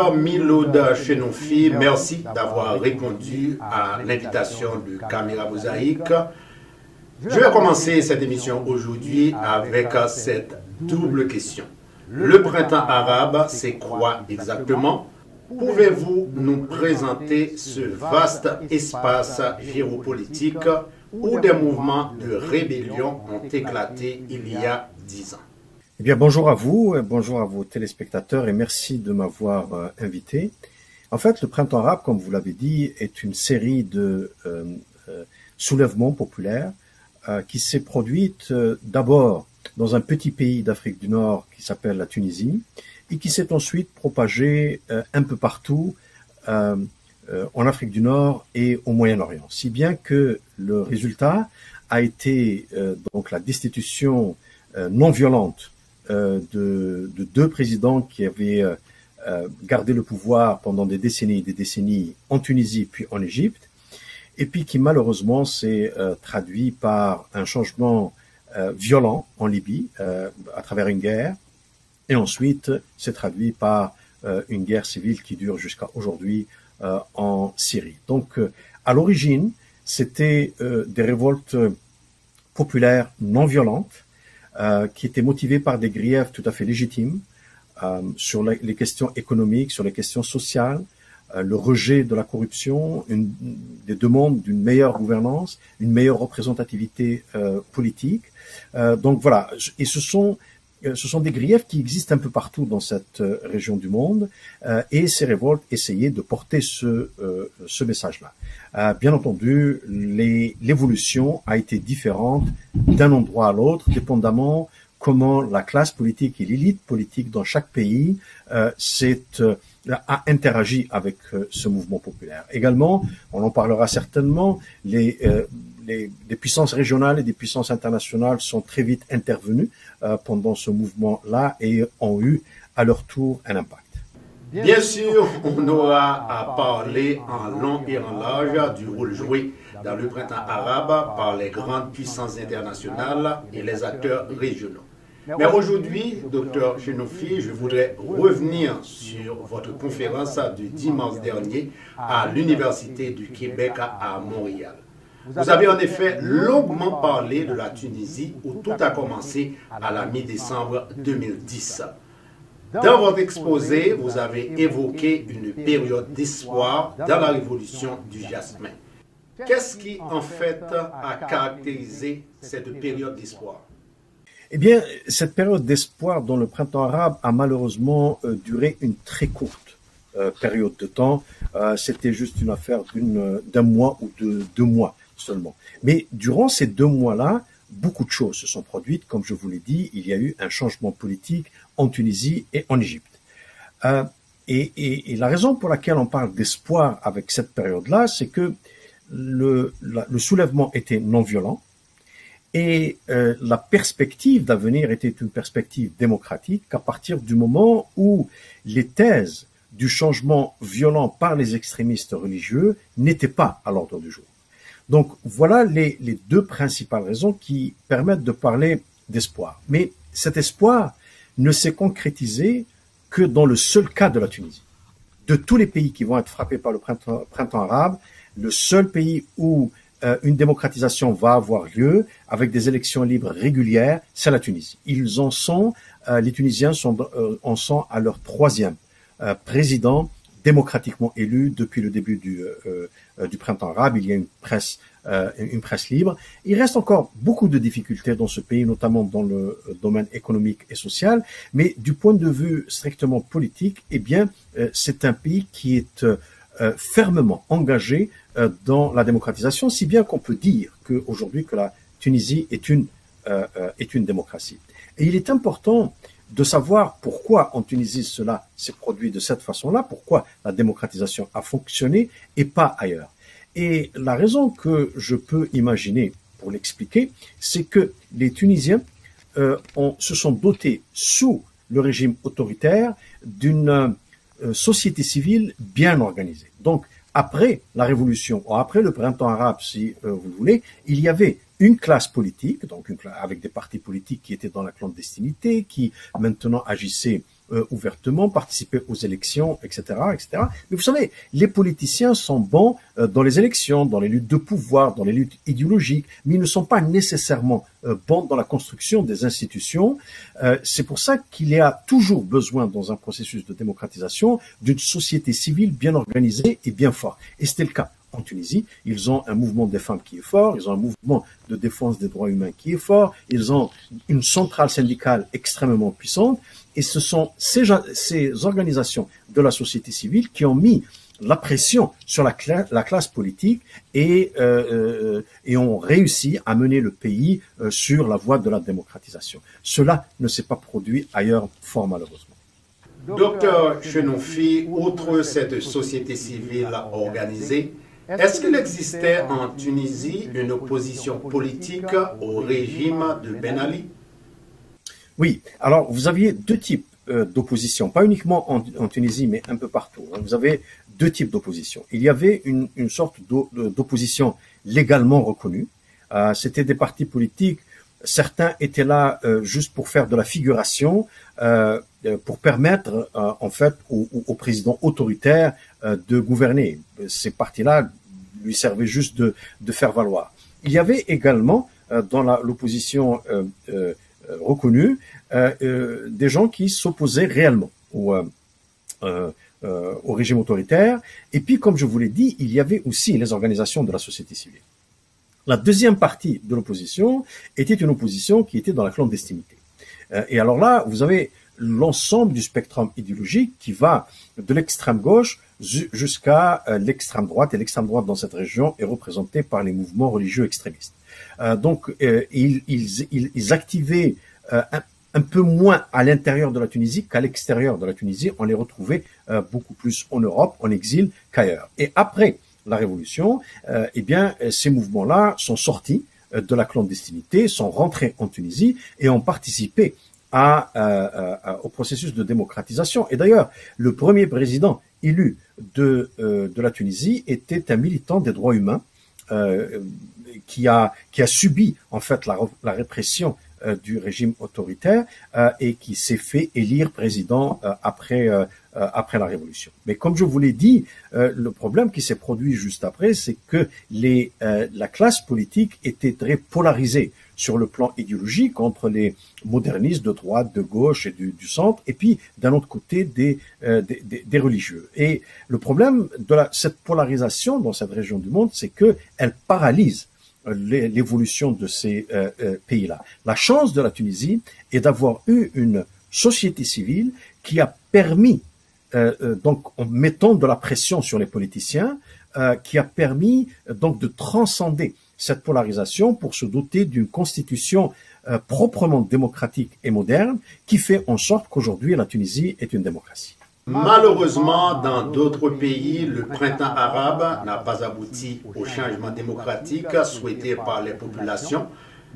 Docteur Miloud Chenoufi, merci d'avoir répondu à l'invitation de Caméra Mosaïque. Je vais commencer cette émission aujourd'hui avec cette double question. Le printemps arabe, c'est quoi exactement? Pouvez-vous nous présenter ce vaste espace géopolitique où des mouvements de rébellion ont éclaté il y a dix ans? Eh bien, bonjour à vous, bonjour à vos téléspectateurs et merci de m'avoir euh, invité. En fait, le Printemps arabe, comme vous l'avez dit, est une série de euh, euh, soulèvements populaires qui s'est produite d'abord dans un petit pays d'Afrique du Nord qui s'appelle la Tunisie et qui s'est ensuite propagée un peu partout en Afrique du Nord et au Moyen-Orient, si bien que le résultat a été donc la destitution non violente euh, de, deux présidents qui avaient euh, euh, gardé le pouvoir pendant des décennies et des décennies en Tunisie puis en Égypte, et puis qui malheureusement s'est traduit par un changement violent en Libye à travers une guerre, et ensuite s'est traduit par une guerre civile qui dure jusqu'à aujourd'hui en Syrie. Donc à l'origine, c'était des révoltes populaires non violentes euh, qui était motivé par des griefs tout à fait légitimes euh, sur les, questions économiques, sur les questions sociales, euh, le rejet de la corruption, une, des demandes d'une meilleure gouvernance, une meilleure représentativité politique. donc voilà, et ce sont euh, ce sont des griefs qui existent un peu partout dans cette euh, région du monde, euh, et ces révoltes essayaient de porter ce, ce message-là. bien entendu, l'évolution a été différente d'un endroit à l'autre, dépendamment comment la classe politique et l'élite politique dans chaque pays s'est a interagi avec ce mouvement populaire. Également, on en parlera certainement, les, les, puissances régionales et des puissances internationales sont très vite intervenues euh, pendant ce mouvement-là et ont eu à leur tour un impact. Bien sûr, on aura à parler en long et en large du rôle joué dans le printemps arabe par les grandes puissances internationales et les acteurs régionaux. Mais aujourd'hui, docteur Chenoufi, je voudrais revenir sur votre conférence du dimanche dernier à l'Université du Québec à Montréal. Vous avez en effet longuement parlé de la Tunisie où tout a commencé à la mi-décembre 2010. Dans votre exposé, vous avez évoqué une période d'espoir dans la révolution du jasmin. Qu'est-ce qui, en fait, a caractérisé cette période d'espoir? Eh bien, cette période d'espoir dans le printemps arabe a malheureusement euh, duré une très courte euh, période de temps. Euh, c'était juste une affaire d'un mois ou de deux mois seulement. Mais durant ces deux mois-là, beaucoup de choses se sont produites. Comme je vous l'ai dit, il y a eu un changement politique en Tunisie et en Égypte. Euh, et, la raison pour laquelle on parle d'espoir avec cette période-là, c'est que le, soulèvement était non violent et euh, la perspective d'avenir était une perspective démocratique à partir du moment où les thèses du changement violent par les extrémistes religieux n'étaient pas à l'ordre du jour. Donc voilà les, deux principales raisons qui permettent de parler d'espoir. Mais cet espoir ne s'est concrétisé que dans le seul cas de la Tunisie. De tous les pays qui vont être frappés par le printemps, arabe, le seul pays où euh, une démocratisation va avoir lieu avec des élections libres régulières, c'est la Tunisie. Ils en sont, euh, les Tunisiens sont, euh, en sont à leur troisième président démocratiquement élu depuis le début du, euh, euh, du printemps arabe. Il y a une presse, euh, une presse libre. Il reste encore beaucoup de difficultés dans ce pays, notamment dans le domaine économique et social. Mais du point de vue strictement politique, eh bien, c'est un pays qui est fermement engagé dans la démocratisation, si bien qu'on peut dire qu'aujourd'hui que la Tunisie est une est une démocratie. Et il est important de savoir pourquoi en Tunisie cela s'est produit de cette façon-là, pourquoi la démocratisation a fonctionné et pas ailleurs. Et la raison que je peux imaginer pour l'expliquer, c'est que les Tunisiens euh, se sont dotés sous le régime autoritaire d'une euh, société civile bien organisée. Donc, après la révolution, ou après le printemps arabe, si euh, vous voulez, il y avait une classe politique, donc avec des partis politiques qui étaient dans la clandestinité, qui maintenant agissaient euh, ouvertement, participer aux élections, etc., etc. Mais vous savez, les politiciens sont bons euh, dans les élections, dans les luttes de pouvoir, dans les luttes idéologiques, mais ils ne sont pas nécessairement euh, bons dans la construction des institutions. C'est pour ça qu'il y a toujours besoin, dans un processus de démocratisation, d'une société civile bien organisée et bien forte. Et c'était le cas en Tunisie. Ils ont un mouvement des femmes qui est fort, ils ont un mouvement de défense des droits humains qui est fort, ils ont une centrale syndicale extrêmement puissante, et ce sont ces, organisations de la société civile qui ont mis la pression sur la, la classe politique et, euh, euh, et ont réussi à mener le pays euh, sur la voie de la démocratisation. Cela ne s'est pas produit ailleurs, fort malheureusement. Docteur Chenoufi, outre cette société civile organisée, est-ce qu'il existait en Tunisie une opposition politique au régime de Ben Ali? Oui, alors vous aviez deux types euh, d'opposition, pas uniquement en, Tunisie, mais un peu partout. Hein. Vous avez deux types d'opposition. Il y avait une, sorte d'opposition légalement reconnue. Euh, c'était des partis politiques. Certains étaient là euh, juste pour faire de la figuration, pour permettre en fait au, au président autoritaire de gouverner. Ces partis-là lui servait juste de, faire valoir. Il y avait également euh, dans l'opposition euh, euh, reconnue des gens qui s'opposaient réellement au, au régime autoritaire. Et puis, comme je vous l'ai dit, il y avait aussi les organisations de la société civile. La deuxième partie de l'opposition était une opposition qui était dans la clandestinité. Et alors là, vous avez l'ensemble du spectre idéologique qui va de l'extrême gauche jusqu'à euh, l'extrême droite. Et l'extrême droite dans cette région est représentée par les mouvements religieux extrémistes. Euh, donc, euh, ils, ils, ils, activaient un, un, peu moins à l'intérieur de la Tunisie qu'à l'extérieur de la Tunisie. On les retrouvait beaucoup plus en Europe, en exil qu'ailleurs. Et après la Révolution, eh bien, ces mouvements-là sont sortis de la clandestinité, sont rentrés en Tunisie et ont participé à, à, au processus de démocratisation. Et d'ailleurs, le premier président élu de, euh, de la Tunisie était un militant des droits humains euh, qui, a, qui a subi en fait la, la répression euh, du régime autoritaire et qui s'est fait élire président après après la révolution. Mais comme je vous l'ai dit, le problème qui s'est produit juste après, c'est que les la classe politique était très polarisée sur le plan idéologique entre les modernistes de droite, de gauche et du, centre, et puis d'un autre côté des, euh, religieux. Et le problème de cette polarisation dans cette région du monde, c'est que elle paralyse euh, l'évolution de ces euh, pays-là. La chance de la Tunisie est d'avoir eu une société civile qui a permis, donc en mettant de la pression sur les politiciens, qui a permis de transcender cette polarisation pour se doter d'une constitution euh, proprement démocratique et moderne qui fait en sorte qu'aujourd'hui la Tunisie est une démocratie. Malheureusement, dans d'autres pays, le printemps arabe n'a pas abouti au changement démocratique souhaité par les populations,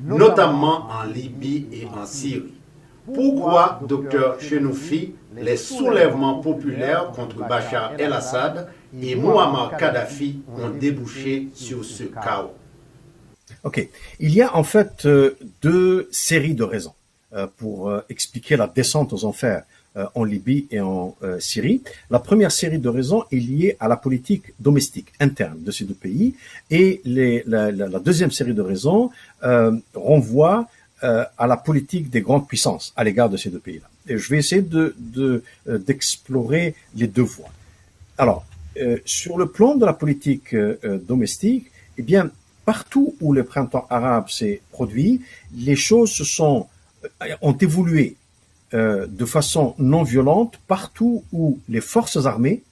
notamment en Libye et en Syrie. Pourquoi, docteur Chenoufi, les soulèvements populaires contre Bachar el-Assad et Muammar Kadhafi ont débouché sur ce chaos? Ok. Il y a en fait euh, deux séries de raisons euh, pour euh, expliquer la descente aux enfers en Libye et en Syrie. La première série de raisons est liée à la politique domestique interne de ces deux pays, et la, deuxième série de raisons renvoie à la politique des grandes puissances à l'égard de ces deux pays-là. Et je vais essayer de d'explorer les deux voies. Alors, sur le plan de la politique domestique, eh bien, partout où le printemps arabe s'est produit, les choses euh, ont évolué euh, de façon non violente partout où les forces armées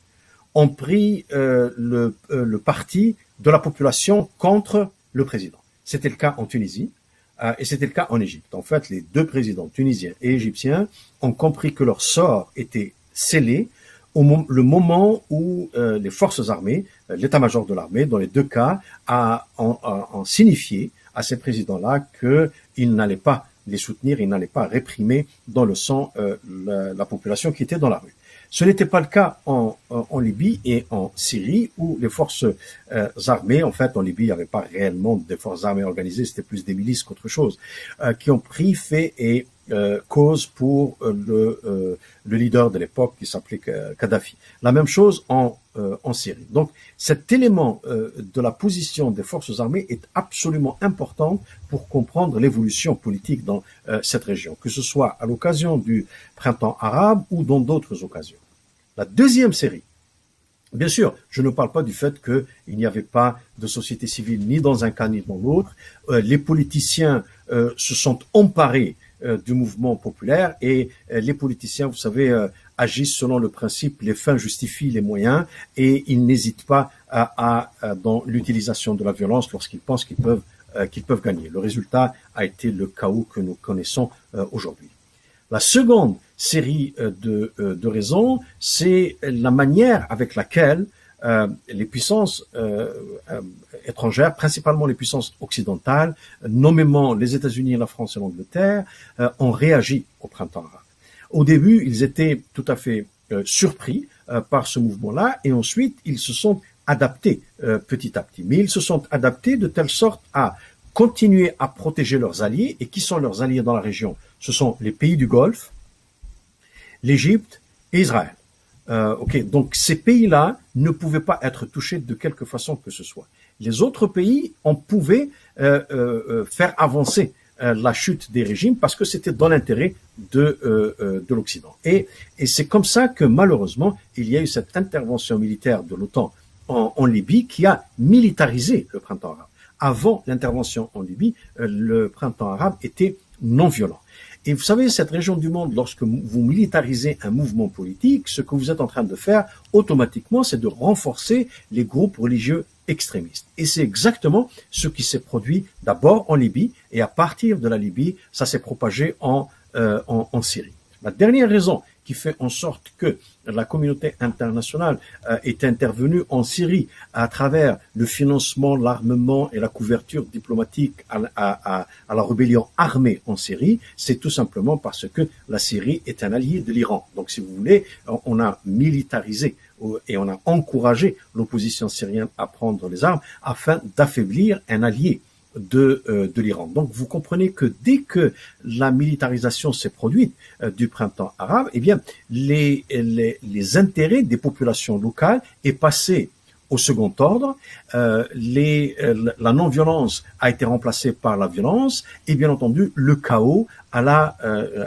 ont pris euh, le, le, parti de la population contre le président. C'était le cas en Tunisie et c'était le cas en Égypte. En fait, les deux présidents tunisiens et égyptiens ont compris que leur sort était scellé au le moment où euh, les forces armées, euh, l'état-major de l'armée, dans les deux cas, a, en, signifié à ces présidents-là qu'ils n'allaient pas les soutenir, ils n'allaient pas réprimer dans le sang euh, la, population qui était dans la rue. Ce n'était pas le cas en, en, Libye et en Syrie, où les forces armées, en fait, en Libye, il n'y avait pas réellement des forces armées organisées, c'était plus des milices qu'autre chose, qui ont pris, fait et cause pour le, le leader de l'époque qui s'appelait Kadhafi. La même chose en, en Syrie. Donc cet élément de la position des forces armées est absolument important pour comprendre l'évolution politique dans cette région, que ce soit à l'occasion du printemps arabe ou dans d'autres occasions. La deuxième série, Bien sûr, je ne parle pas du fait qu'il n'y avait pas de société civile ni dans un cas ni dans l'autre. Euh, les politiciens euh, se sont emparés euh, du mouvement populaire et les politiciens, vous savez, agissent selon le principe les fins justifient les moyens et ils n'hésitent pas à, dans l'utilisation de la violence lorsqu'ils pensent qu'ils peuvent qu'ils peuvent gagner. Le résultat a été le chaos que nous connaissons aujourd'hui. La seconde série euh, de, euh, de raisons, c'est la manière avec laquelle euh, les puissances étrangères, principalement les puissances occidentales, nommément les États-Unis, la France et l'Angleterre, ont réagi au printemps arabe. Au début, ils étaient tout à fait surpris par ce mouvement-là, et ensuite ils se sont adaptés petit à petit. Mais ils se sont adaptés de telle sorte à continuer à protéger leurs alliés. Et qui sont leurs alliés dans la région? Ce sont les pays du Golfe, l'Égypte et Israël. Euh, ok, donc ces pays-là ne pouvaient pas être touchés de quelque façon que ce soit. Les autres pays, on pouvait euh, euh, faire avancer la chute des régimes parce que c'était dans l'intérêt de, de l'Occident. Et, c'est comme ça que malheureusement, il y a eu cette intervention militaire de l'OTAN en, Libye qui a militarisé le printemps arabe. Avant l'intervention en Libye, le printemps arabe était non violent. Et vous savez, cette région du monde, lorsque vous militarisez un mouvement politique, ce que vous êtes en train de faire automatiquement, c'est de renforcer les groupes religieux extrémistes. Et c'est exactement ce qui s'est produit d'abord en Libye, et à partir de la Libye, ça s'est propagé en, euh, en, en Syrie. La dernière raison qui fait en sorte que la communauté internationale euh, est intervenue en Syrie à travers le financement, l'armement et la couverture diplomatique à, la rébellion armée en Syrie, c'est tout simplement parce que la Syrie est un allié de l'Iran. Donc, si vous voulez, on a militarisé et on a encouragé l'opposition syrienne à prendre les armes afin d'affaiblir un allié de, euh, de l'Iran. Donc vous comprenez que dès que la militarisation s'est produite euh, du printemps arabe, eh bien les, les, les, intérêts des populations locales est passé au second ordre, euh, les, la non-violence a été remplacée par la violence et bien entendu le chaos à la,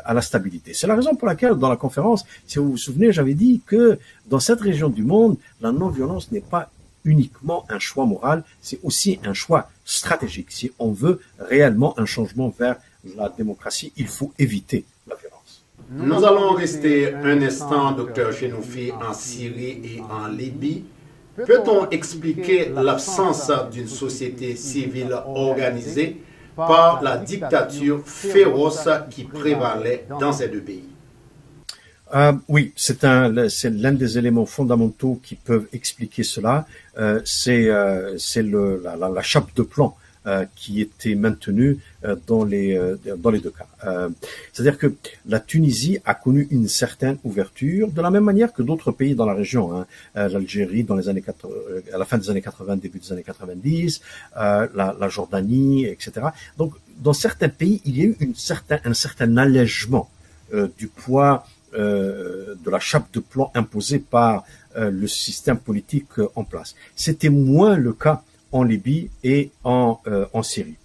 à la stabilité. C'est la raison pour laquelle dans la conférence, si vous vous souvenez, j'avais dit que dans cette région du monde, la non-violence n'est pas uniquement un choix moral, c'est aussi un choix stratégique. Si on veut réellement un changement vers la démocratie, il faut éviter la violence. Nous allons rester un instant, docteur Chenoufi, en Syrie et en Libye. Peut-on expliquer l'absence d'une société civile organisée par la dictature féroce qui prévalait dans ces deux pays? Euh, oui, c'est un, l'un des éléments fondamentaux qui peuvent expliquer cela. Euh, c'est, euh, le, la, la, la, chape de plomb euh, qui était maintenue euh, dans les, dans les deux cas. c'est-à-dire que la Tunisie a connu une certaine ouverture, de la même manière que d'autres pays dans la région, hein, l'Algérie dans les années à la fin des années 80, début des années 90, la, la Jordanie, etc. Donc, dans certains pays, il y a eu une certain, un certain allègement du poids de la chape de plomb imposée par euh, le système politique euh, en place. C'était moins le cas en Libye et en Syrie.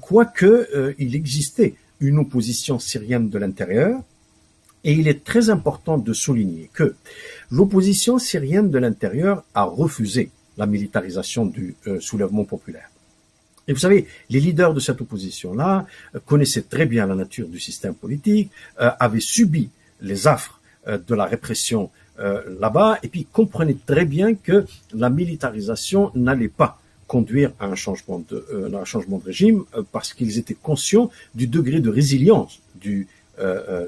Quoique il existait une opposition syrienne de l'intérieur, et il est très important de souligner que l'opposition syrienne de l'intérieur a refusé la militarisation du soulèvement populaire. Et vous savez, les leaders de cette opposition-là euh, connaissaient très bien la nature du système politique, euh, avaient subi les affres euh, de la répression là-bas, et puis comprenaient très bien que la militarisation n'allait pas conduire à un changement de, un changement de régime, parce qu'ils étaient conscients du degré de résilience du,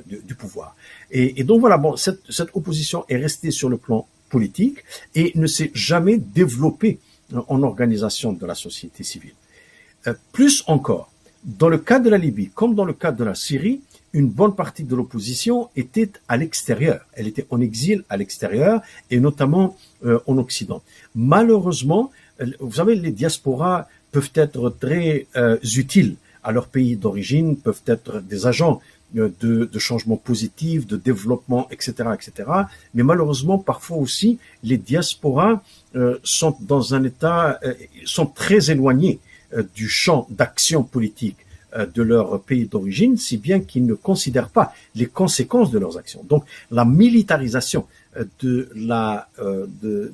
du, pouvoir. Et, et, donc voilà, bon, cette, cette opposition est restée sur le plan politique et ne s'est jamais développée en organisation de la société civile. Euh, plus encore, dans le cas de la Libye, comme dans le cas de la Syrie, une bonne partie de l'opposition était à l'extérieur. Elle était en exil à l'extérieur et notamment euh, en Occident. Malheureusement, euh, vous savez, les diasporas peuvent être très utiles à leur pays d'origine peuvent être des agents de, de changement positif, de développement, etc., etc. Mais malheureusement, parfois aussi, les diasporas sont dans un état, sont très éloignés du champ d'action politique euh, de leur pays d'origine, si bien qu'ils ne considèrent pas les conséquences de leurs actions. Donc la militarisation euh, de euh,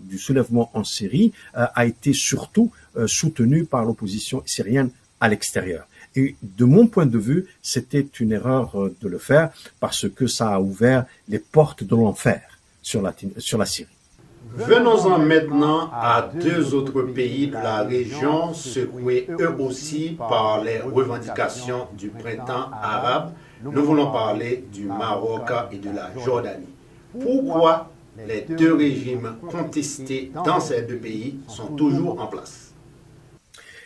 du soulèvement en Syrie a été surtout soutenue par l'opposition syrienne à l'extérieur. Et de mon point de vue, c'était une erreur de le faire parce que ça a ouvert les portes de l'enfer sur la Syrie. Venons-en maintenant à deux autres pays de la région secoués eux aussi par les revendications du printemps arabe. Nous voulons parler du Maroc et de la Jordanie. Pourquoi les deux régimes contestés dans ces deux pays sont toujours en place?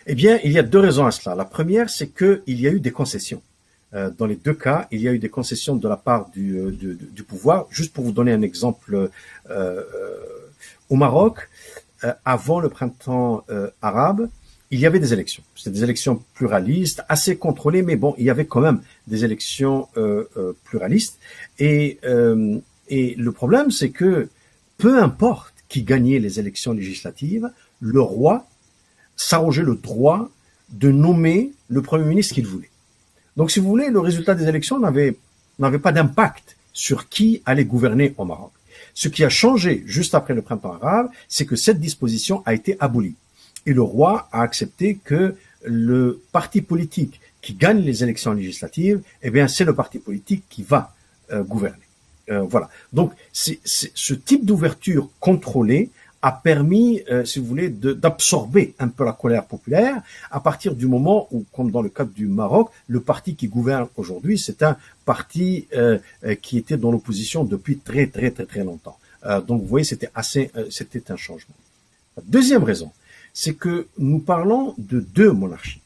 Eh bien, il y a deux raisons à cela. La première, c'est qu'il y a eu des concessions. Euh, dans les deux cas, il y a eu des concessions de la part du, euh, pouvoir. Juste pour vous donner un exemple euh, au Maroc, euh, avant le printemps euh, arabe, il y avait des élections. C'était des élections pluralistes, assez contrôlées, mais bon, il y avait quand même des élections euh, pluralistes. Et, et le problème, c'est que peu importe qui gagnait les élections législatives, le roi s'arrogeait le droit de nommer le premier ministre qu'il voulait. Donc, si vous voulez, le résultat des élections n'avait n'avait pas d'impact sur qui allait gouverner au Maroc. Ce qui a changé juste après le printemps arabe, c'est que cette disposition a été abolie. Et le roi a accepté que le parti politique qui gagne les élections législatives, eh bien, c'est le parti politique qui va euh, gouverner. Euh, voilà. Donc, ce type d'ouverture contrôlée a permis, euh, si vous voulez, d'absorber un peu la colère populaire à partir du moment où, comme dans le cas du Maroc, le parti qui gouverne aujourd'hui, c'est un parti euh, euh, qui était dans l'opposition depuis très très très très longtemps. donc vous voyez, c'était assez, c'était un changement. deuxième raison, c'est que nous parlons de deux monarchies.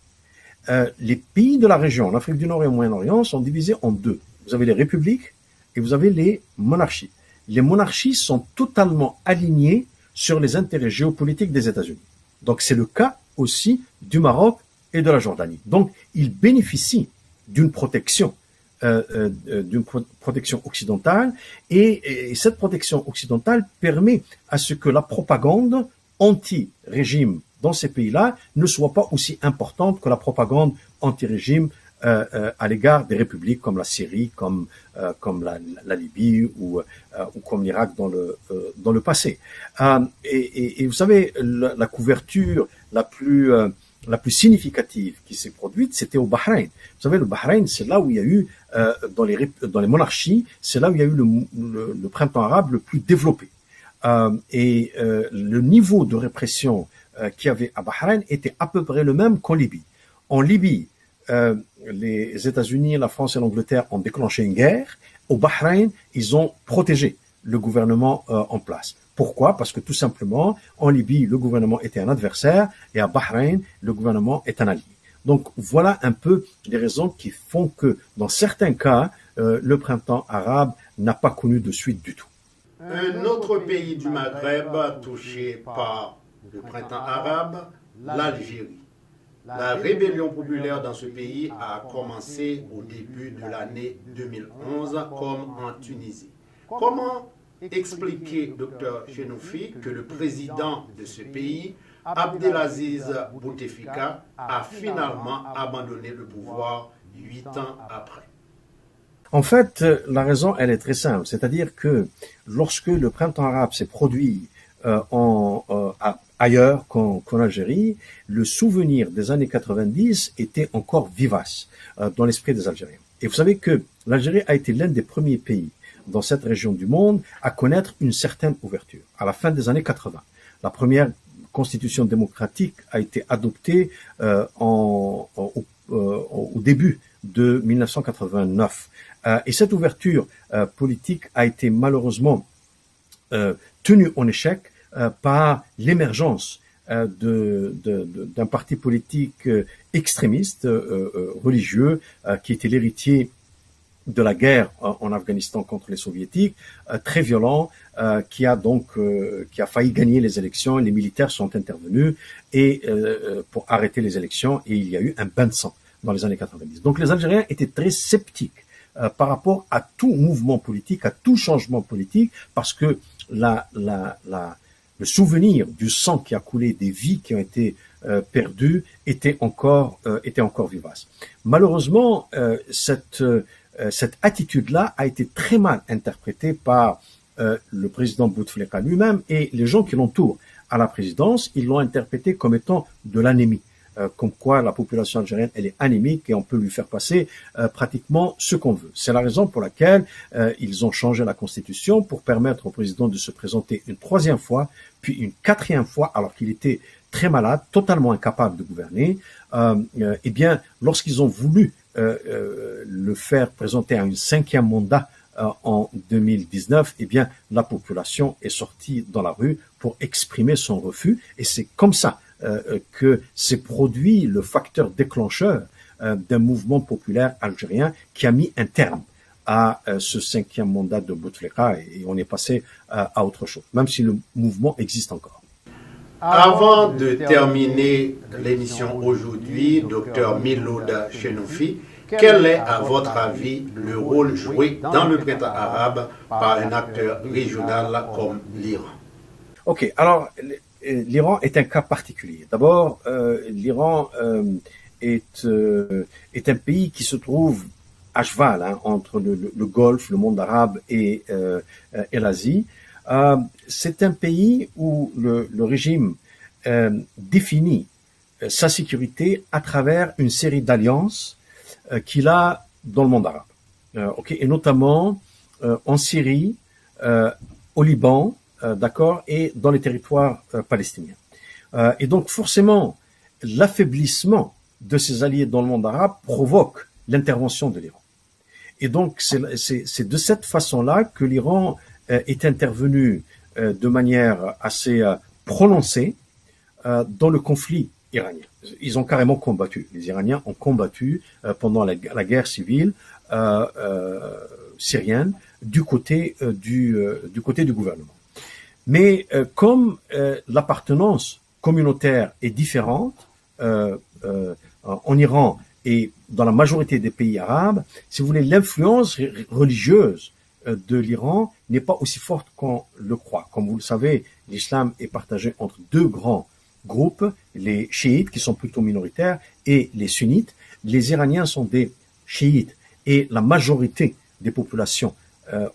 les pays de la région, l'Afrique du Nord et au Moyen-Orient, sont divisés en deux. Vous avez les républiques et vous avez les monarchies. Les monarchies sont totalement alignées sur les intérêts géopolitiques des États-Unis. Donc c'est le cas aussi du Maroc et de la Jordanie. Donc ils bénéficient d'une protection, euh, euh, d'une protection occidentale, et, cette protection occidentale permet à ce que la propagande anti-régime dans ces pays-là ne soit pas aussi importante que la propagande anti-régime euh, euh, à l'égard des républiques comme la Syrie, comme euh, comme la, la, Libye ou ou comme l'Irak dans le dans le passé. Et, et, et, vous savez, la, la couverture la plus la plus significative qui s'est produite, c'était au Bahreïn. Vous savez, le Bahreïn, c'est là où il y a eu, euh, dans, les, dans les monarchies, c'est là où il y a eu le, le, le printemps arabe le plus développé. Euh, et euh, le niveau de répression qu'il y avait à Bahreïn était à peu près le même qu'en Libye. En Libye, euh, les États-Unis, la France et l'Angleterre ont déclenché une guerre. Au Bahreïn, ils ont protégé le gouvernement euh, en place. Pourquoi? Parce que tout simplement, en Libye, le gouvernement était un adversaire et à Bahreïn, le gouvernement est un allié. Donc voilà un peu les raisons qui font que dans certains cas, euh, le printemps arabe n'a pas connu de suite du tout. Un autre pays du Maghreb touché par le printemps arabe, l'Algérie. La rébellion populaire dans ce pays a commencé au début de l'année 2011 comme en Tunisie. Comment expliquer, docteur Chenoufi, que le président de ce pays, Abdelaziz Bouteflika, a finalement abandonné le pouvoir huit ans après? En fait, la raison, elle est très simple. C'est-à-dire que lorsque le printemps arabe s'est produit en, euh, ailleurs qu'en Algérie, le souvenir des années 90 était encore vivace euh, dans l'esprit des Algériens. Et vous savez que l'Algérie a été l'un des premiers pays dans cette région du monde à connaître une certaine ouverture. À la fin des années 80, la première constitution démocratique a été adoptée euh, en, au, euh, au, début de 1989. Euh, et cette ouverture euh, politique a été malheureusement tenue en échec euh, par l'émergence euh, d'un parti politique euh, extrémiste religieux qui était l'héritier de la guerre en Afghanistan contre les soviétiques, très violent, qui a donc qui a failli gagner les élections. Les militaires sont intervenus et pour arrêter les élections et il y a eu un bain de sang dans les années 90. Donc les Algériens étaient très sceptiques euh, par rapport à tout mouvement politique, à tout changement politique, parce que la, la, la, le souvenir du sang qui a coulé, des vies qui ont été euh, perdues, était encore, euh, était encore vivace. Malheureusement, cette, cette attitude-là a été très mal interprétée par le président Bouteflika lui-même et les gens qui l'entourent à la présidence. Ils l'ont interprété comme étant de l'anémie. Euh, comme quoi la population algérienne elle est anémique et on peut lui faire passer euh, pratiquement ce qu'on veut. C'est la raison pour laquelle euh, ils ont changé la constitution pour permettre au président de se présenter une troisième fois, puis une quatrième fois alors qu'il était très malade, totalement incapable de gouverner. eh bien, lorsqu'ils ont voulu le faire présenter à un cinquième mandat en 2019, eh bien, la population est sortie dans la rue pour exprimer son refus, et c'est comme ça euh, que s'est produit le facteur déclencheur euh, d'un mouvement populaire algérien qui a mis un terme à euh, ce cinquième mandat de Bouteflika et on est passé à autre chose, même si le mouvement existe encore. Avant de terminer l'émission aujourd'hui, docteur Miloud Chenoufi, quel est, à votre avis, le rôle joué dans le printemps arabe par un acteur régional comme l'Iran? Ok, alors l'Iran est un cas particulier. D'abord, euh, l'Iran euh, est, euh, un pays qui se trouve à cheval hein, entre le, Golfe, le monde arabe et, l'Asie. C'est un pays où le, régime définit sa sécurité à travers une série d'alliances qu'il a dans le monde arabe. et notamment en Syrie, au Liban, euh, d'accord, et dans les territoires euh, palestiniens. Euh, et donc forcément, l'affaiblissement de ses alliés dans le monde arabe provoque l'intervention de l'Iran. Et donc c'est de cette façon-là que l'Iran est intervenu de manière assez prononcée dans le conflit iranien. Ils ont carrément combattu. Les Iraniens ont combattu pendant la, la, guerre civile syrienne du côté du, du côté du gouvernement. Mais euh, comme euh, l'appartenance communautaire est différente euh, en Iran et dans la majorité des pays arabes, si vous voulez, l'influence religieuse de l'Iran n'est pas aussi forte qu'on le croit. Comme vous le savez, l'islam est partagé entre deux grands groupes, les chiites qui sont plutôt minoritaires et les sunnites. Les Iraniens sont des chiites et la majorité des populations euh,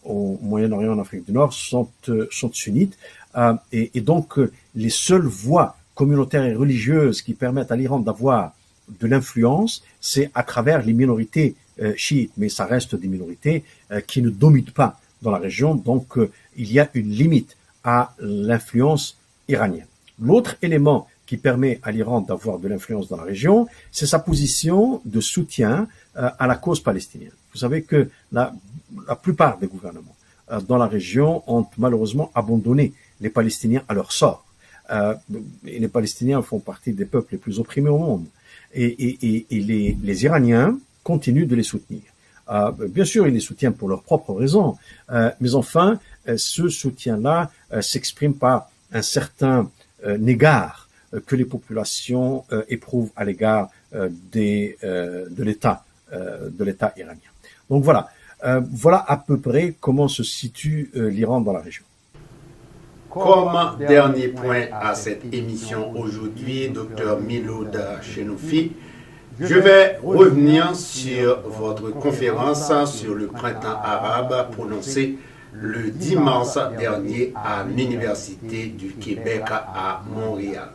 au Moyen-Orient, en Afrique du Nord, sont, euh, sont sunnites. Euh, et, et, donc, les seules voies communautaires et religieuses qui permettent à l'Iran d'avoir de l'influence, c'est à travers les minorités chiites. Mais ça reste des minorités qui ne dominent pas dans la région. Donc, il y a une limite à l'influence iranienne. L'autre élément qui permet à l'Iran d'avoir de l'influence dans la région, c'est sa position de soutien à la cause palestinienne. Vous savez que la, la plupart des gouvernements euh, dans la région ont malheureusement abandonné les Palestiniens à leur sort. Euh, les Palestiniens font partie des peuples les plus opprimés au monde. Et, et, et les, les, Iraniens continuent de les soutenir. Euh, bien sûr, ils les soutiennent pour leurs propres raisons, euh, mais enfin, euh, ce soutien-là s'exprime par un certain négard que les populations éprouvent à l'égard de l'État, de l'État iranien. Donc voilà, euh, voilà à peu près comment se situe euh, l'Iran dans la région. Comme dernier point à cette émission aujourd'hui, Dr Miloud Chenoufi, je vais revenir sur votre conférence sur le printemps arabe prononcée le 10 mars dernier à l'Université du Québec à Montréal.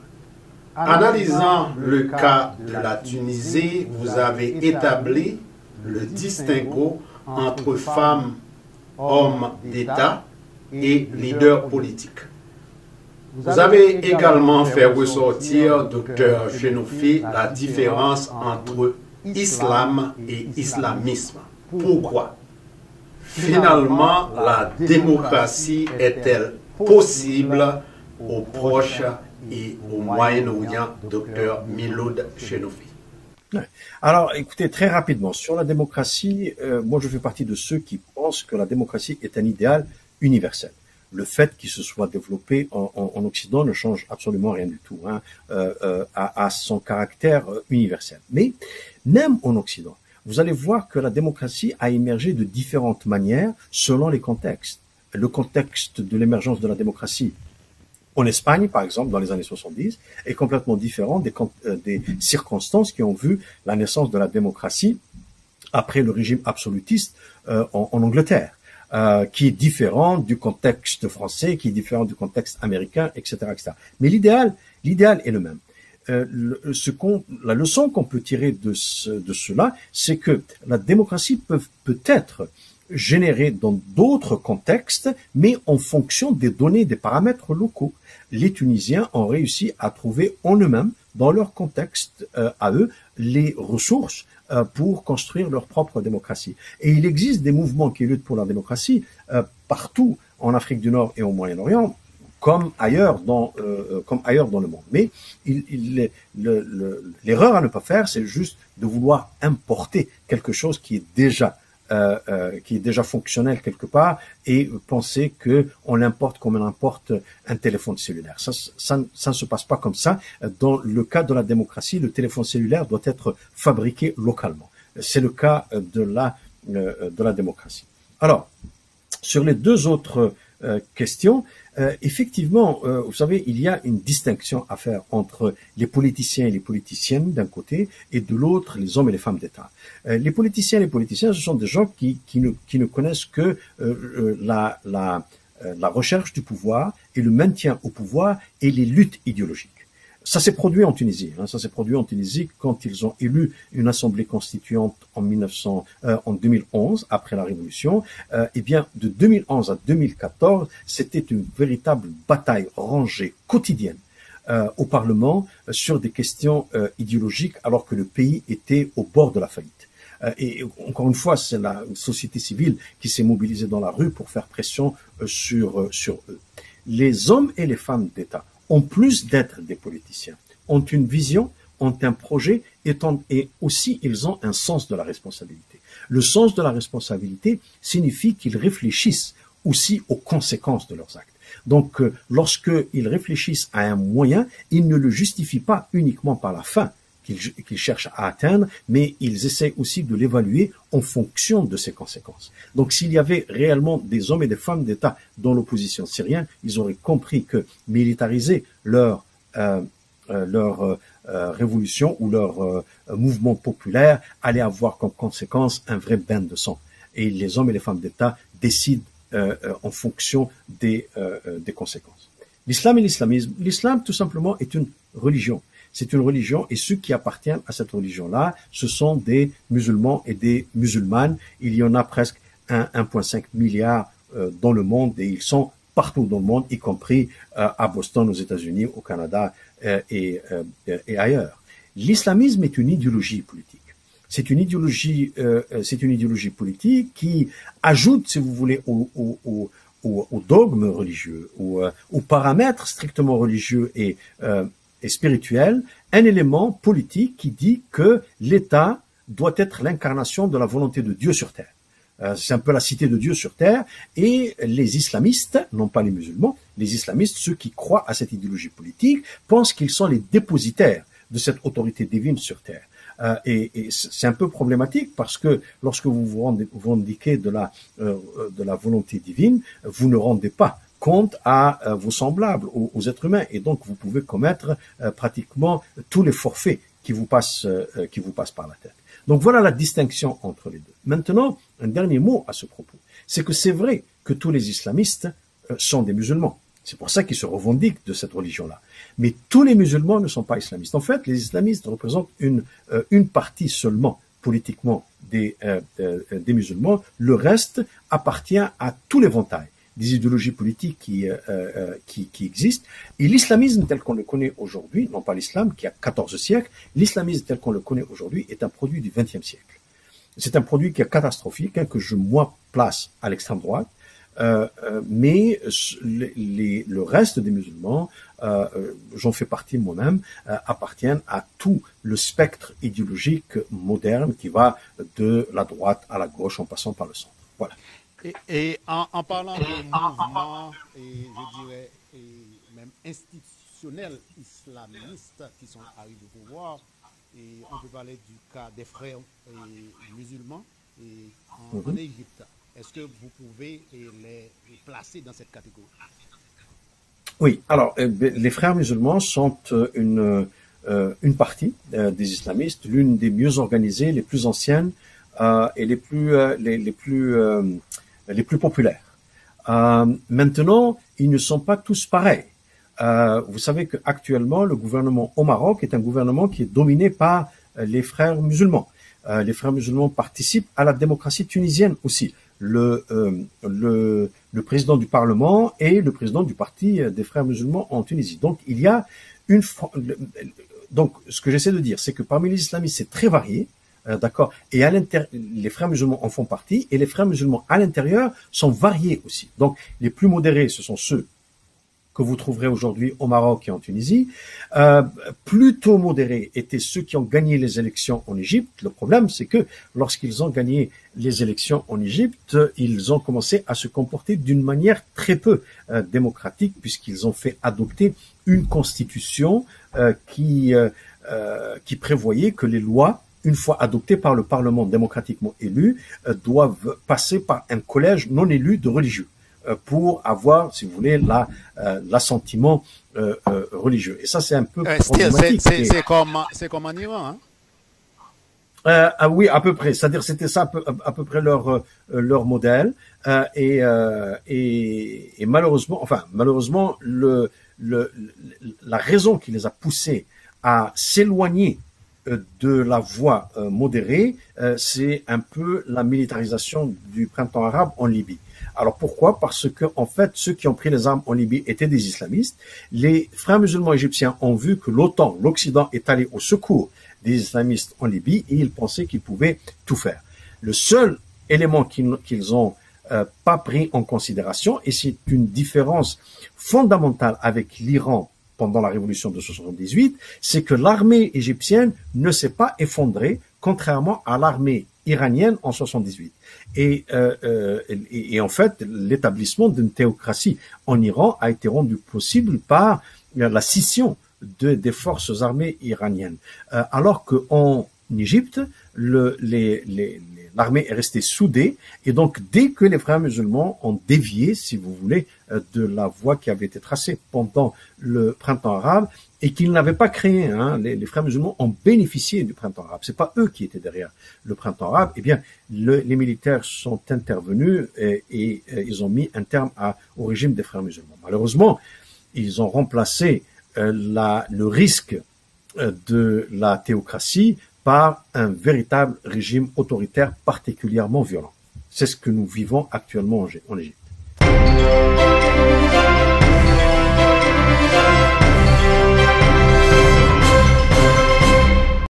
Analysant le cas de la Tunisie, vous avez établi le distinguo entre femmes, hommes d'État et leaders politiques. Vous avez également fait ressortir, docteur Chenoufi, la différence entre islam et islamisme. Pourquoi? Finalement, la démocratie est-elle possible au Proche et au Moyen-Orient, docteur Miloud Chenoufi alors, écoutez, très rapidement, sur la démocratie, euh, moi je fais partie de ceux qui pensent que la démocratie est un idéal universel. le fait qu'il se soit développé en, Occident ne change absolument rien du tout hein, à, à, son caractère universel. Mais même en Occident, vous allez voir que la démocratie a émergé de différentes manières selon les contextes. Le contexte de l'émergence de la démocratie en Espagne, par exemple, dans les années 70, est complètement différent des, euh, des circonstances qui ont vu la naissance de la démocratie après le régime absolutiste euh, en, Angleterre. Euh, qui est différent du contexte français, qui est différent du contexte américain, etc., etc. Mais l'idéal, l'idéal est le même. La leçon qu'on peut tirer de cela, c'est que la démocratie peut peut-être générée dans d'autres contextes, mais en fonction des données, des paramètres locaux. Les Tunisiens ont réussi à trouver en eux-mêmes, dans leur contexte euh, à eux, les ressources euh, pour construire leur propre démocratie. Et il existe des mouvements qui luttent pour la démocratie euh, partout en Afrique du Nord et au Moyen-Orient, comme ailleurs dans comme ailleurs dans le monde. Mais l'erreur il, à ne pas faire, c'est juste de vouloir importer quelque chose qui est déjà euh, euh, qui est déjà fonctionnel quelque part et penser que on l'importe comme on importe un téléphone cellulaire. Ça, ça, ça, ne se passe pas comme ça. Dans le cas de la démocratie, le téléphone cellulaire doit être fabriqué localement. C'est le cas de la euh, de la démocratie. Alors, sur les deux autres euh, questions, euh, effectivement, euh, vous savez, il y a une distinction à faire entre les politiciens et les politiciennes d'un côté et de l'autre les hommes et les femmes d'État. les politiciens et les politiciens, ce sont des gens qui, qui, ne, qui ne connaissent que la, la, la recherche du pouvoir et le maintien au pouvoir et les luttes idéologiques. Ça s'est produit en Tunisie. Hein, ça s'est produit en Tunisie quand ils ont élu une assemblée constituante en 1900, euh, en 2011 après la révolution. Euh, eh bien, de 2011 à 2014, c'était une véritable bataille rangée quotidienne euh, au Parlement euh, sur des questions euh, idéologiques, alors que le pays était au bord de la faillite. Euh, et encore une fois, c'est la société civile qui s'est mobilisée dans la rue pour faire pression sur sur eux. Les hommes et les femmes d'État en plus d'être des politiciens, ont une vision, ont un projet et, et aussi ils ont un sens de la responsabilité. Le sens de la responsabilité signifie qu'ils réfléchissent aussi aux conséquences de leurs actes. Donc, euh, lorsqu'ils réfléchissent à un moyen, ils ne le justifient pas uniquement par la fin, qu'ils cherchent à atteindre, mais ils essaient aussi de l'évaluer en fonction de ses conséquences. Donc s'il y avait réellement des hommes et des femmes d'État dans l'opposition syrienne, ils auraient compris que militariser leur, euh, euh, leur euh, révolution ou leur mouvement populaire allait avoir comme conséquence un vrai bain de sang. Et les hommes et les femmes d'État décident en fonction des, des conséquences. L'islam et l'islamisme. L'islam, tout simplement, est une religion c'est une religion et ceux qui appartiennent à cette religion-là, ce sont des musulmans et des musulmanes. Il y en a presque 1,5 milliard euh, dans le monde et ils sont partout dans le monde, y compris euh, à Boston, aux États-Unis, au Canada euh, et, ailleurs. L'islamisme est une idéologie politique. C'est une idéologie, c'est une idéologie politique qui ajoute, si vous voulez, au, au, religieux, ou aux paramètres strictement religieux et et spirituel, un élément politique qui dit que l'État doit être l'incarnation de la volonté de Dieu sur terre. Euh, c'est un peu la cité de Dieu sur terre, et les islamistes, non pas les musulmans, les islamistes, ceux qui croient à cette idéologie politique, pensent qu'ils sont les dépositaires de cette autorité divine sur terre. Euh, et, c'est un peu problématique parce que lorsque vous vous rendez, de la euh, de la volonté divine, vous ne rendez pas compte à euh, vos semblables, aux, êtres humains, et donc vous pouvez commettre euh, pratiquement tous les forfaits qui vous passent, euh, qui vous passent par la tête. Donc voilà la distinction entre les deux. Maintenant, un dernier mot à ce propos, c'est que c'est vrai que tous les islamistes sont des musulmans. C'est pour ça qu'ils se revendiquent de cette religion-là. Mais tous les musulmans ne sont pas islamistes. En fait, les islamistes représentent une, une partie seulement politiquement des, des musulmans. Le reste appartient à tout l'éventail des idéologies politiques qui, euh, euh, qui, qui, existent. Et l'islamisme tel qu'on le connaît aujourd'hui, non pas l'islam qui a 14 siècles, l'islamisme tel qu'on le connaît aujourd'hui est un produit du XXe siècle. C'est un produit qui est catastrophique, hein, que je, moi, place à l'extrême droite, euh, euh mais les, le reste des musulmans, euh, j'en fais partie moi-même, appartiennent à tout le spectre idéologique moderne qui va de la droite à la gauche en passant par le centre. Voilà. Et, en, parlant de mouvements, et je dirais, même institutionnels islamistes qui sont arrivés au pouvoir, et on peut parler du cas des frères musulmans et en, mhm. Égypte. Est-ce que vous pouvez les placer dans cette catégorie? Oui, alors eh les frères musulmans sont euh, une, euh, une partie euh, des islamistes, l'une des mieux organisées, les plus anciennes et les plus, les, les, plus, les plus populaires. maintenant, ils ne sont pas tous pareils. vous savez qu'actuellement, le gouvernement au Maroc est un gouvernement qui est dominé par les frères musulmans. les frères musulmans participent à la démocratie tunisienne aussi le, euh, le, le, président du Parlement et le président du Parti des Frères musulmans en Tunisie. Donc il y a une donc ce que j'essaie de dire, c'est que parmi les islamistes c'est très varié, euh, d'accord, et à les Frères musulmans en font partie et les Frères musulmans à l'intérieur sont variés aussi. Donc les plus modérés ce sont ceux que vous trouverez aujourd'hui au Maroc et en Tunisie. Euh, plutôt modérés étaient ceux qui ont gagné les élections en Égypte. Le problème, c'est que lorsqu'ils ont gagné les élections en Égypte, ils ont commencé à se comporter d'une manière très peu euh, démocratique, puisqu'ils ont fait adopter une constitution euh, qui, euh, qui prévoyait que les lois une fois adoptées par le Parlement démocratiquement élu, doivent passer par un collège non élu de religieux. Euh, pour avoir, si vous voulez, euh, l'assentiment euh, religieux. Et ça, c'est un peu problématique. C'est comme, comme en Iran. Hein? Euh, ah oui, à peu près. C'est-à-dire, c'était ça à peu, près leur leur modèle. Euh, et, et, et malheureusement, enfin malheureusement, le, le la raison qui les a poussés à s'éloigner de la voie modérée, c'est un peu la militarisation du printemps arabe en Libye. Alors pourquoi? Parce que en fait, ceux qui ont pris les armes en Libye étaient des islamistes. Les frères musulmans égyptiens ont vu que l'OTAN, l'Occident, est allé au secours des islamistes en Libye et ils pensaient qu'ils pouvaient tout faire. Le seul élément qu'ils ont euh, pas pris en considération, et c'est une différence fondamentale avec l'Iran pendant la révolution de 78, c'est que l'armée égyptienne ne s'est pas effondrée, contrairement à l'armée iranienne en 78. Et, euh, euh, et, en fait, l'établissement d'une théocratie en Iran a été rendu possible par la scission de, des forces armées iraniennes. Euh, alors qu'en Égypte, le, les, les, l'armée est restée soudée, et donc dès que les frères musulmans ont dévié, si vous voulez, euh, de la voie qui avait été tracée pendant le printemps arabe, et qu'ils n'avaient pas créé, hein, les, frères musulmans ont bénéficié du printemps arabe. C'est pas eux qui étaient derrière le printemps arabe. Eh bien, les militaires sont intervenus et, euh, ils ont mis un terme au régime des frères musulmans. Malheureusement, ils ont remplacé euh, le risque de la théocratie par un véritable régime autoritaire particulièrement violent. C'est ce que nous vivons actuellement en Égypte.